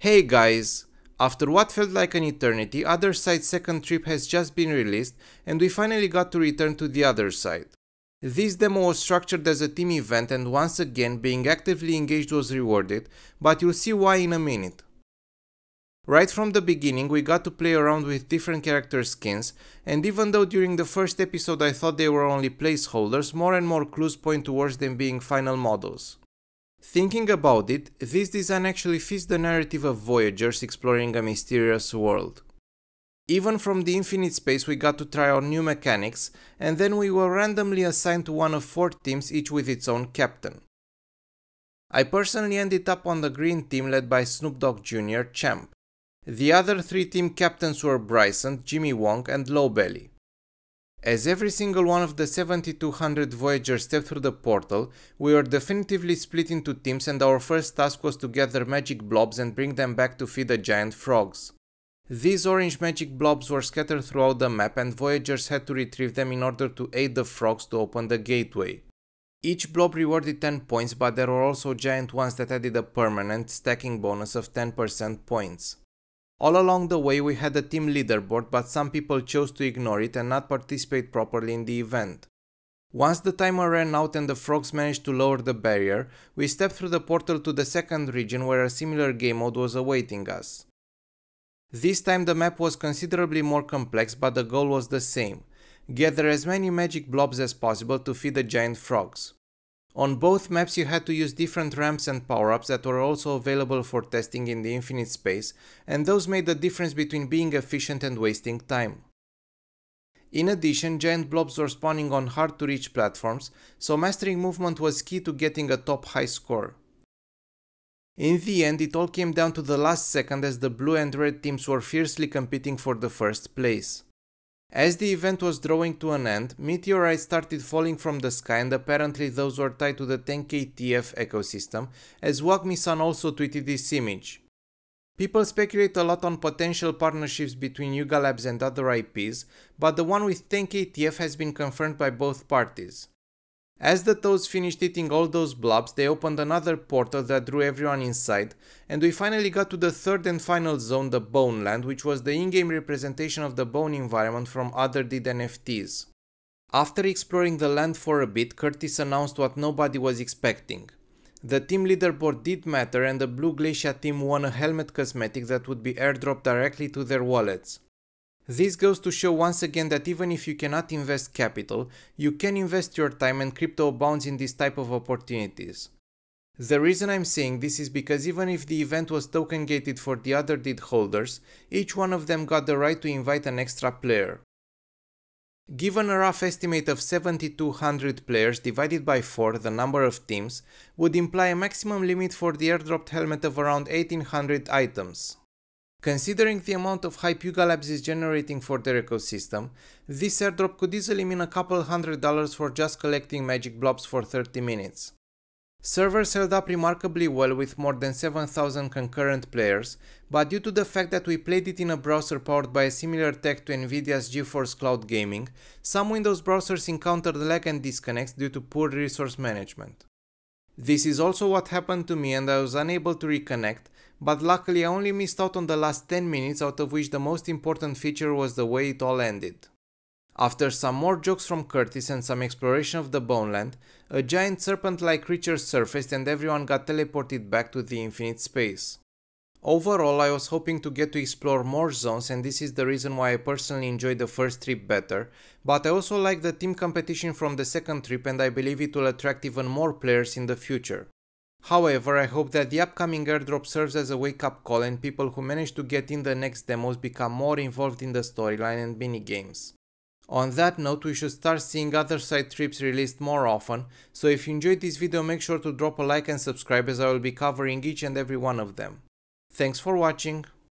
Hey guys! After what felt like an eternity, Otherside's second trip has just been released and we finally got to return to the other side. This demo was structured as a team event and once again being actively engaged was rewarded, but you'll see why in a minute. Right from the beginning we got to play around with different character skins and even though during the first episode I thought they were only placeholders, more and more clues point towards them being final models. Thinking about it, this design actually fits the narrative of Voyagers exploring a mysterious world. Even from the infinite space we got to try our new mechanics, and then we were randomly assigned to one of four teams each with its own captain. I personally ended up on the green team led by Snoop Dogg Jr. Champ. The other three team captains were Bryson, Jimmy Wong and Lowbelly. As every single one of the 7200 Voyagers stepped through the portal, we were definitively split into teams and our first task was to gather magic blobs and bring them back to feed the giant frogs. These orange magic blobs were scattered throughout the map and Voyagers had to retrieve them in order to aid the frogs to open the gateway. Each blob rewarded 10 points but there were also giant ones that added a permanent stacking bonus of 10% points. All along the way we had a team leaderboard but some people chose to ignore it and not participate properly in the event. Once the timer ran out and the frogs managed to lower the barrier, we stepped through the portal to the second region where a similar game mode was awaiting us. This time the map was considerably more complex but the goal was the same. Gather as many magic blobs as possible to feed the giant frogs. On both maps you had to use different ramps and power-ups that were also available for testing in the infinite space, and those made the difference between being efficient and wasting time. In addition, giant blobs were spawning on hard to reach platforms, so mastering movement was key to getting a top high score. In the end, it all came down to the last second as the blue and red teams were fiercely competing for the first place. As the event was drawing to an end, meteorites started falling from the sky and apparently those were tied to the 10KTF ecosystem, as Wagmi-san also tweeted this image. People speculate a lot on potential partnerships between Yuga Labs and other IPs, but the one with 10KTF has been confirmed by both parties. As the toads finished eating all those blobs, they opened another portal that drew everyone inside, and we finally got to the third and final zone, the Bone Land, which was the in-game representation of the bone environment from Otherdeed NFTs. After exploring the land for a bit, Curtis announced what nobody was expecting. The team leaderboard did matter and the Blue Glacier team won a helmet cosmetic that would be airdropped directly to their wallets. This goes to show once again that even if you cannot invest capital, you can invest your time and crypto abounds in this type of opportunities. The reason I'm saying this is because even if the event was token gated for the Otherdeed holders, each one of them got the right to invite an extra player. Given a rough estimate of 7200 players divided by 4, the number of teams, would imply a maximum limit for the airdropped helmet of around 1800 items. Considering the amount of hype Yuga is generating for their ecosystem, this airdrop could easily mean a couple hundred dollars for just collecting magic blobs for 30 minutes. Servers held up remarkably well with more than 7000 concurrent players, but due to the fact that we played it in a browser powered by a similar tech to Nvidia's GeForce Cloud Gaming, some Windows browsers encountered lag and disconnects due to poor resource management. This is also what happened to me and I was unable to reconnect, but luckily I only missed out on the last 10 minutes out of which the most important feature was the way it all ended. After some more jokes from Curtis and some exploration of the Boneland, a giant serpent-like creature surfaced and everyone got teleported back to the infinite space. Overall, I was hoping to get to explore more zones and this is the reason why I personally enjoyed the first trip better, but I also like the team competition from the second trip and I believe it will attract even more players in the future. However, I hope that the upcoming airdrop serves as a wake-up call and people who manage to get in the next demos become more involved in the storyline and minigames. On that note, we should start seeing Otherside trips released more often, so if you enjoyed this video make sure to drop a like and subscribe as I will be covering each and every one of them. Thanks for watching.